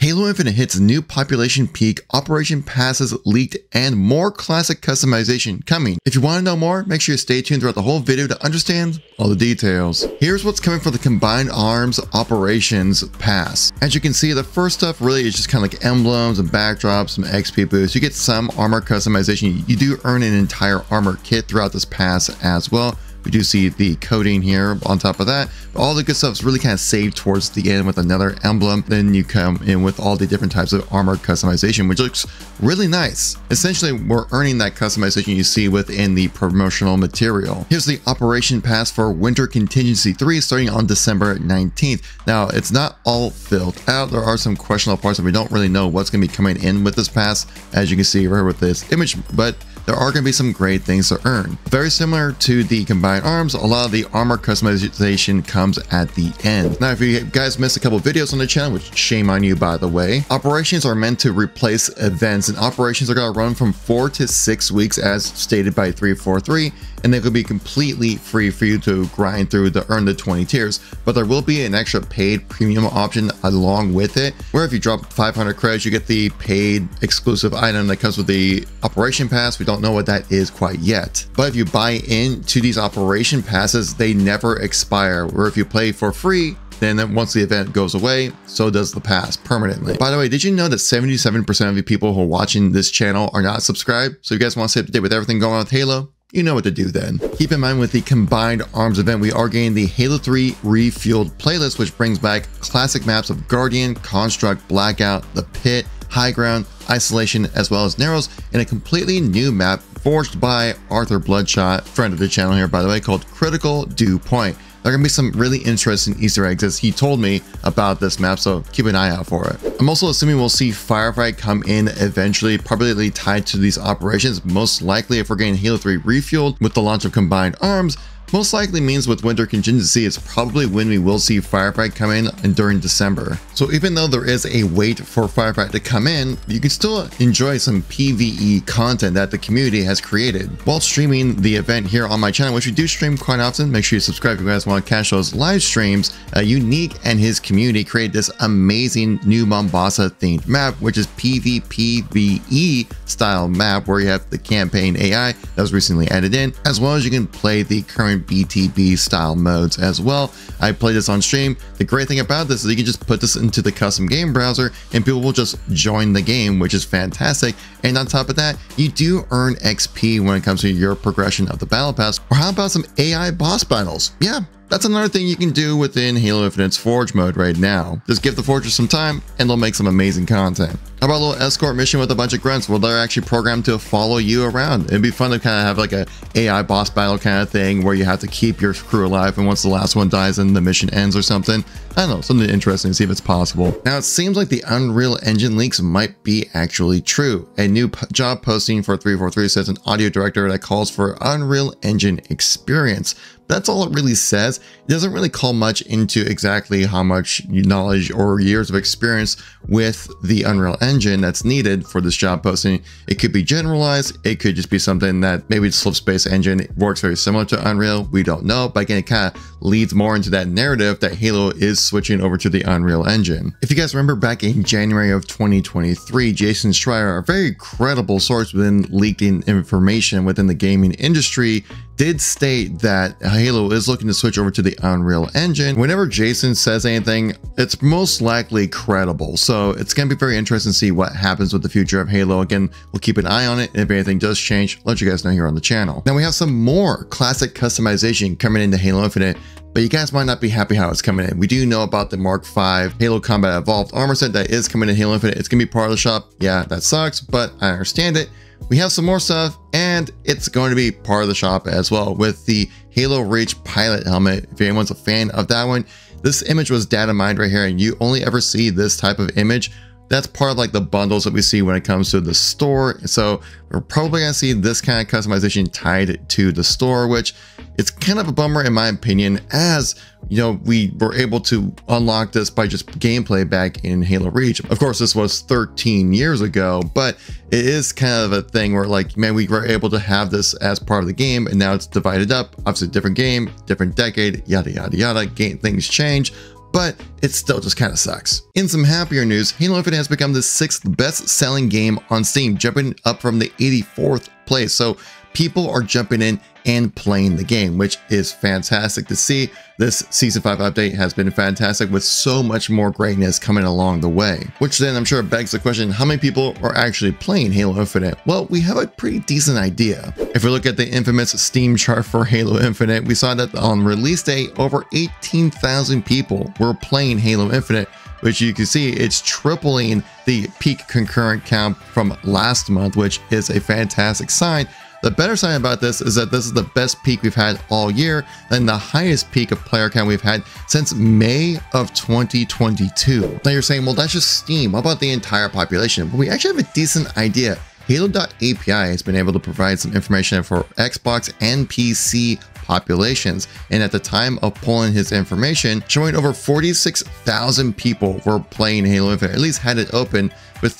Halo Infinite hits new population peak, operation passes leaked, and more classic customization coming. If you want to know more, make sure you stay tuned throughout the whole video to understand all the details. Here's what's coming for the Combined Arms Operations Pass. As you can see, the first stuff really is just kind of like emblems and backdrops, some XP boosts. You get some armor customization. You do earn an entire armor kit throughout this pass as well. We do see the coding here on top of that. All the good stuff is really kind of saved towards the end with another emblem. Then you come in with all the different types of armor customization, which looks really nice. Essentially, we're earning that customization you see within the promotional material. Here's the operation pass for Winter Contingency 3 starting on December 19th. Now, it's not all filled out. There are some questionable parts that we don't really know what's going to be coming in with this pass, as you can see right here with this image, but there are going to be some great things to earn. Very similar to the combined arms, a lot of the armor customization comes at the end. Now, if you guys missed a couple videos on the channel, which shame on you by the way, operations are meant to replace events and operations are going to run from four to six weeks as stated by 343 and they could be completely free for you to grind through to earn the 20 tiers. But there will be an extra paid premium option along with it, where if you drop 500 credits, you get the paid exclusive item that comes with the operation pass. We don't know what that is quite yet. But if you buy into these operation passes, they never expire. Where if you play for free, then once the event goes away, so does the pass permanently. By the way, did you know that 77% of the people who are watching this channel are not subscribed? So if you guys want to stay up to date with everything going on with Halo, you know what to do then. Keep in mind with the combined arms event, we are getting the Halo 3 refueled playlist, which brings back classic maps of Guardian, Construct, Blackout, The Pit, High Ground, Isolation, as well as Narrows, in a completely new map forged by Arthur Bloodshot, friend of the channel here by the way, called Critical Dew Point. There are going to be some really interesting Easter eggs as he told me about this map, so keep an eye out for it. I'm also assuming we'll see Firefight come in eventually, probably tied to these operations. Most likely if we're getting Halo 3 refueled with the launch of Combined Arms, most likely means with winter contingency it's probably when we will see Firefight come in and during December. So even though there is a wait for Firefight to come in, you can still enjoy some PvE content that the community has created. While streaming the event here on my channel, which we do stream quite often, make sure you subscribe if you guys want those live streams. Uh, Unique and his community created this amazing new Mombasa themed map, which is PvPvE style map where you have the campaign AI that was recently added in, as well as you can play the current BTB style modes as well. I played this on stream. The great thing about this is you can just put this into the custom game browser and people will just join the game, which is fantastic. And on top of that, you do earn XP when it comes to your progression of the battle pass. Or how about some AI boss battles? Yeah, that's another thing you can do within Halo Infinite's Forge mode right now. Just give the Forgers some time and they'll make some amazing content. How about a little escort mission with a bunch of grunts where they're actually programmed to follow you around? It'd be fun to kind of have like a AI boss battle kind of thing where you have to keep your crew alive and once the last one dies and the mission ends or something. I don't know, something interesting to see if it's possible. Now it seems like the Unreal Engine leaks might be actually true. A new job posting for 343 says an audio director that calls for Unreal Engine experience. That's all it really says. It doesn't really call much into exactly how much knowledge or years of experience with the Unreal Engine that's needed for this job posting. It could be generalized. It could just be something that maybe the Slipspace engine works very similar to Unreal. We don't know. But again, it kind of leads more into that narrative that Halo is switching over to the Unreal Engine. If you guys remember back in January of 2023, Jason Schreier, a very credible source within leaking information within the gaming industry, did state that Halo is looking to switch over to the Unreal Engine. Whenever Jason says anything, it's most likely credible. So it's going to be very interesting to see what happens with the future of Halo. Again, we'll keep an eye on it. And if anything does change, let you guys know here on the channel. Now we have some more classic customization coming into Halo Infinite but you guys might not be happy how it's coming in. We do know about the Mark V Halo Combat Evolved armor set that is coming in Halo Infinite. It's to be part of the shop. Yeah, that sucks, but I understand it. We have some more stuff, and it's going to be part of the shop as well with the Halo Reach pilot helmet. If anyone's a fan of that one, this image was data mined right here, and you only ever see this type of image that's part of like the bundles that we see when it comes to the store. So we're probably gonna see this kind of customization tied to the store, which it's kind of a bummer in my opinion, as you know, we were able to unlock this by just gameplay back in Halo Reach. Of course, this was 13 years ago, but it is kind of a thing where like, man, we were able to have this as part of the game and now it's divided up. Obviously different game, different decade, yada, yada, yada, game, things change. But it still just kind of sucks. In some happier news, Halo Infinite has become the sixth best selling game on Steam, jumping up from the 84th place. So people are jumping in and playing the game, which is fantastic to see. This Season 5 update has been fantastic with so much more greatness coming along the way. Which then I'm sure begs the question, how many people are actually playing Halo Infinite? Well, we have a pretty decent idea. If we look at the infamous Steam chart for Halo Infinite, we saw that on release day, over 18,000 people were playing Halo Infinite, which you can see it's tripling the peak concurrent count from last month, which is a fantastic sign the better sign about this is that this is the best peak we've had all year and the highest peak of player count we've had since May of 2022. Now you're saying, well, that's just Steam. What about the entire population? But we actually have a decent idea. Halo.api has been able to provide some information for Xbox and PC populations. And at the time of pulling his information, showing over 46,000 people were playing Halo Infinite, at least had it open with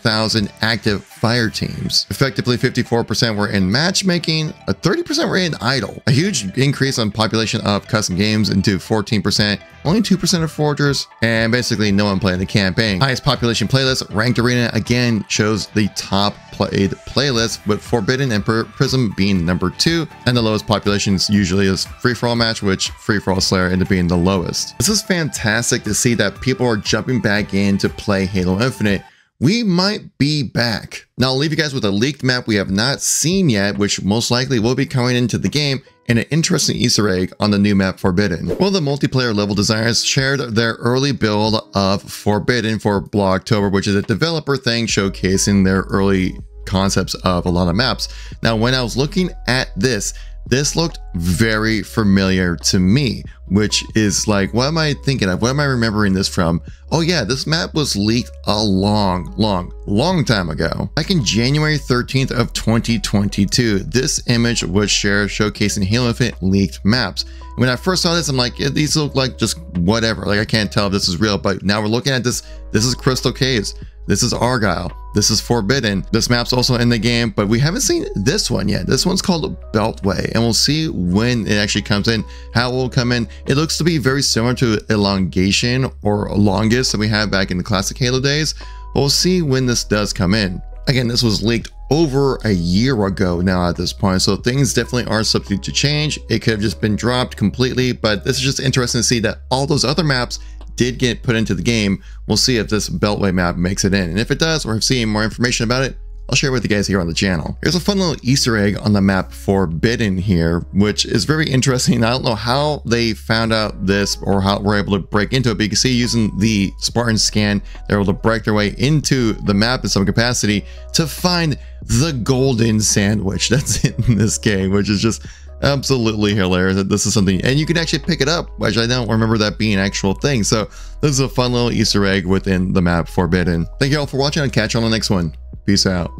35,000 active fire teams. Effectively, 54% were in matchmaking, a 30% were in idle. A huge increase on population of custom games into 14%, only 2% of forgers, and basically no one playing the campaign. Highest population playlist, Ranked Arena again shows the top played playlist, with Forbidden and Prism being number two, and the lowest populations usually is Free For All match, which Free For All Slayer ended up being the lowest. This is fantastic to see that people are jumping back in to play Halo Infinite we might be back. Now I'll leave you guys with a leaked map we have not seen yet, which most likely will be coming into the game, and an interesting Easter egg on the new map Forbidden. Well, the multiplayer level designers shared their early build of Forbidden for Blogtober, which is a developer thing showcasing their early concepts of a lot of maps. Now, when I was looking at this, this looked very familiar to me, which is like, what am I thinking of? What am I remembering this from? Oh yeah, this map was leaked a long, long, long time ago. Back in January 13th of 2022, this image was shared showcasing Halo Infinite leaked maps. When I first saw this, I'm like, yeah, these look like just whatever. Like I can't tell if this is real, but now we're looking at this. This is Crystal Caves. This is Argyle. This is Forbidden. This map's also in the game, but we haven't seen this one yet. This one's called Beltway, and we'll see when it actually comes in, how it will come in. It looks to be very similar to Elongation or Longest that we had back in the classic Halo days. We'll see when this does come in. Again, this was leaked over a year ago now at this point, so things definitely are subject to change. It could have just been dropped completely, but this is just interesting to see that all those other maps did get put into the game. We'll see if this Beltway map makes it in. And if it does, or if seeing more information about it, I'll share with you guys here on the channel. Here's a fun little Easter egg on the map Forbidden here, which is very interesting. I don't know how they found out this or how we're able to break into it, but you can see using the Spartan scan, they're able to break their way into the map in some capacity to find the golden sandwich that's in this game, which is just absolutely hilarious that this is something and you can actually pick it up which i don't remember that being an actual thing. So this is a fun little easter egg within the map forbidden. Thank you all for watching i'll catch you on the next one. Peace out